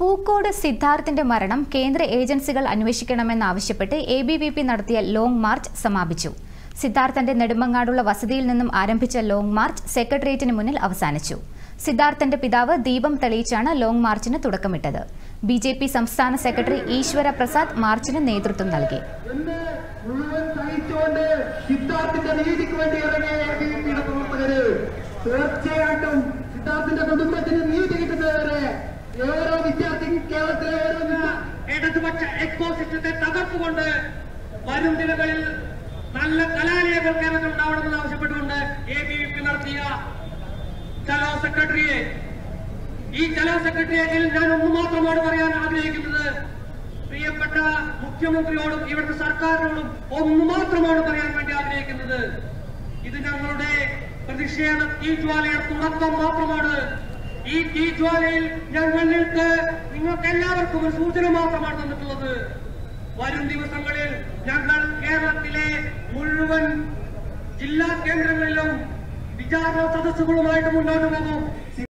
പൂക്കോട് സിദ്ധാർത്ഥിന്റെ മരണം കേന്ദ്ര ഏജൻസികൾ അന്വേഷിക്കണമെന്നാവശ്യപ്പെട്ട് എ ബി വി പി നടത്തിയ ലോങ് മാർച്ച് സമാപിച്ചു. സിദ്ധാർത്ഥന്റെ നെടുമങ്ങാടുള്ള വസതിയിൽ നിന്നും ആരംഭിച്ച ലോങ് മാർച്ച് സെക്രട്ടേറിയറ്റിന് മുന്നിൽ അവസാനിച്ചു. സിദ്ധാർത്ഥന്റെ പിതാവ് ദീപം തെളിയിച്ചാണ് ലോങ് മാർച്ചിന് തുടക്കമിട്ടത്. ബി ജെ പി സംസ്ഥാന സെക്രട്ടറി ഈശ്വര പ്രസാദ് മാർച്ചിന് നേതൃത്വം നൽകി. തീർച്ചയായിട്ടും കുടുംബത്തിന് ഇടതുപക്ഷ എക്സ്പോസിറ്റത്തെ തകർത്തുകൊണ്ട് വരും ദിനങ്ങളിൽ നല്ല കലാലയങ്ങൾ കേരളത്തിൽ ഉണ്ടാവണമെന്ന് ആവശ്യപ്പെട്ടുകൊണ്ട് എ ബി പി നടത്തിയ ചലോ സെക്രട്ടറിയെ. ഈ ചലോ സെക്രട്ടേറിയറ്റിൽ ഞാൻ ഒന്നു മാത്രമാണ് പറയാൻ ആഗ്രഹിക്കുന്നത്. പ്രിയപ്പെട്ട മുഖ്യമന്ത്രിയോടും ഇവിടുത്തെ സർക്കാരിനോടും ഒന്നു മാത്രമാണ് പറയാൻ വേണ്ടി ആഗ്രഹിക്കുന്നത്. ഇത് ഞങ്ങളുടെ പ്രതിഷേധ തീജ്വാലയുടെ തുടക്കം മാത്രമാണ്. ഈ തീജ്വാലയിൽ നിങ്ങൾക്ക് നിങ്ങൾക്ക് എല്ലാവർക്കും ഒരു സൂചന മാത്രമാണ് തന്നിട്ടുള്ളത്. വരും ദിവസങ്ങളിൽ ഞങ്ങൾ കേരളത്തിലെ മുഴുവൻ ജില്ലാ കേന്ദ്രങ്ങളിലും വിചാരണ സദസ്സുകളുമായിട്ട് മുന്നോട്ട് പോകും